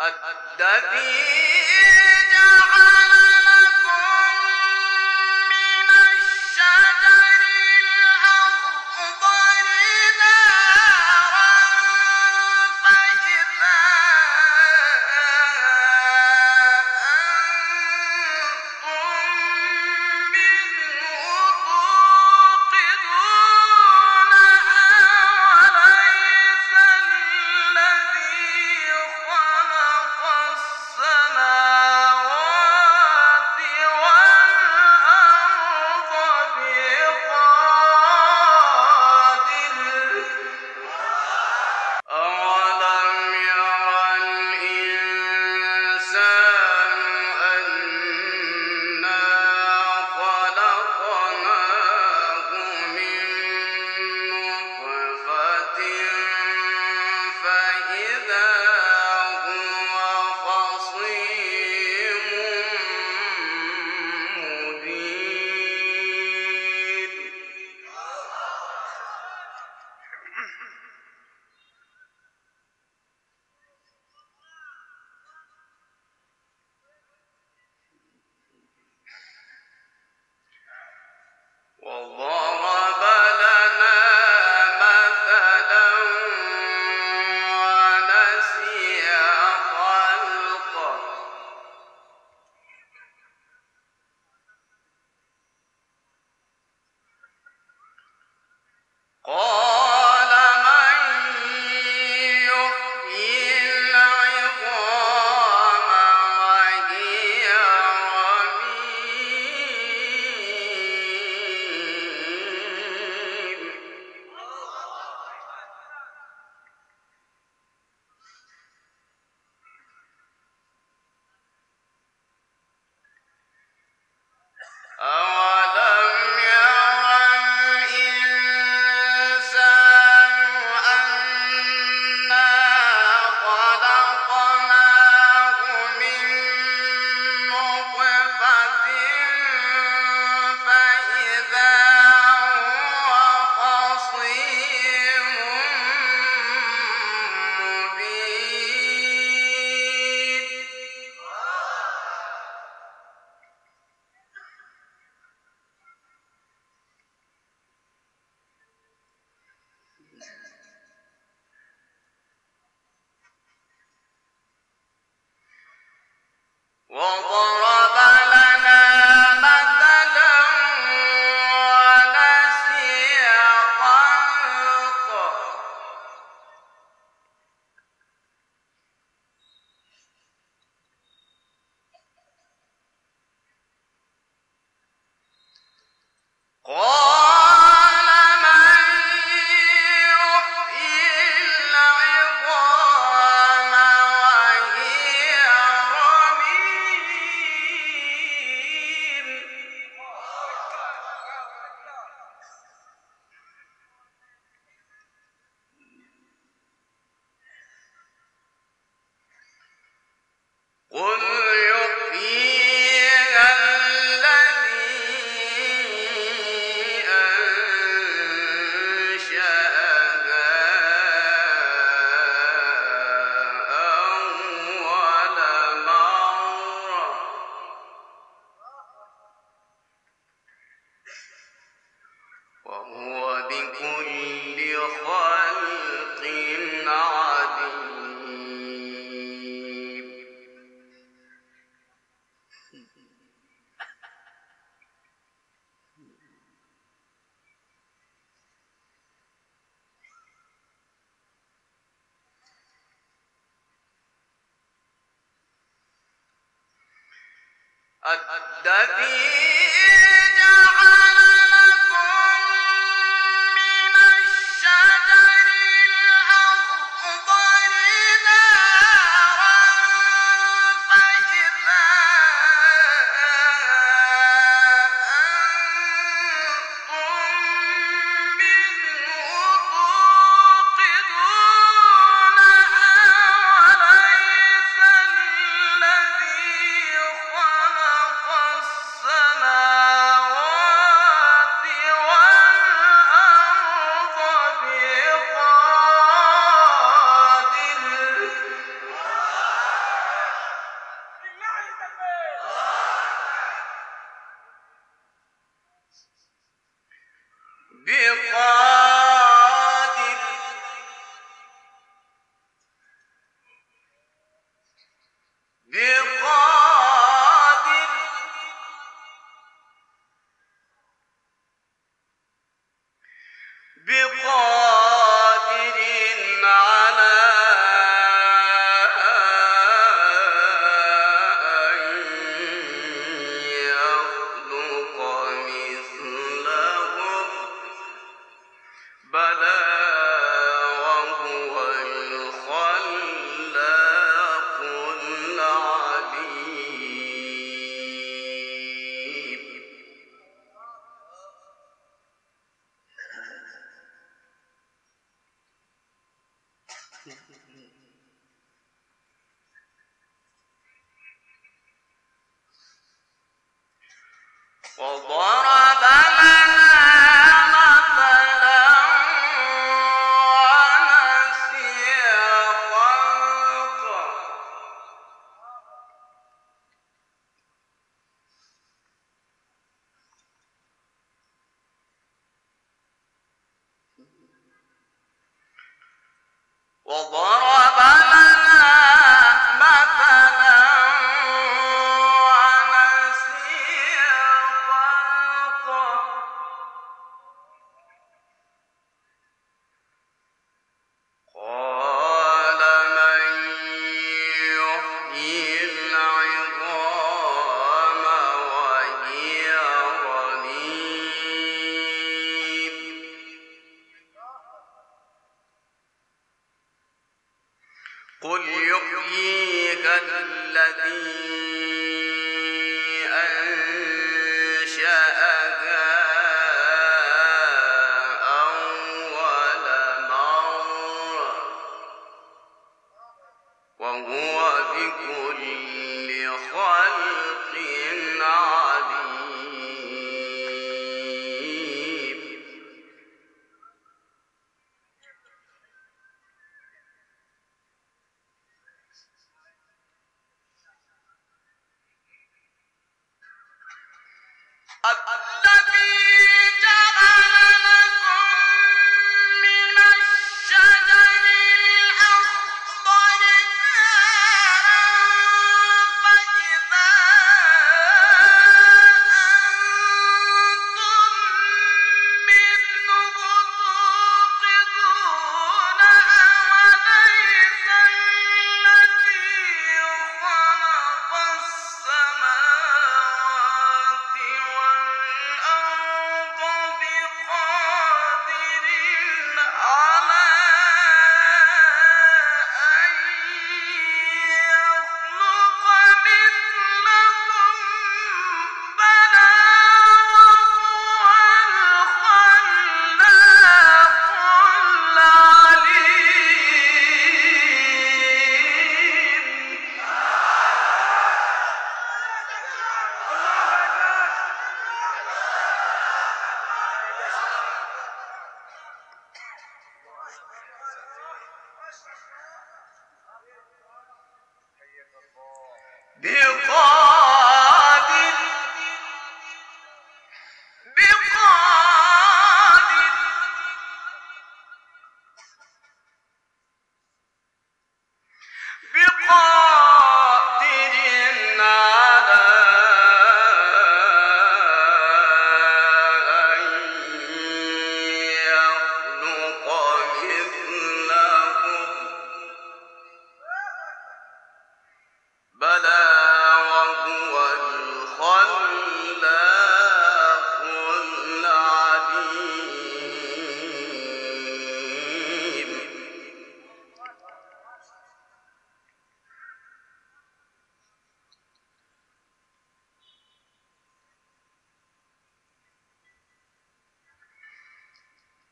الذي جعل Ah. Oh! الذي بقال قل يحييك الذي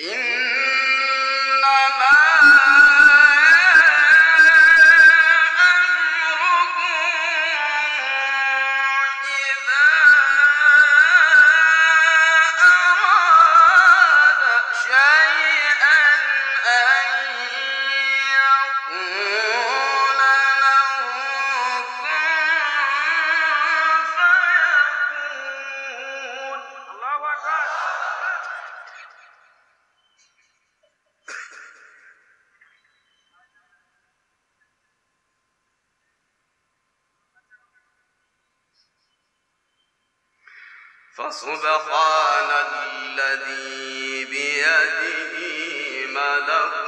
إن فسبحان الذي بيده ملكوت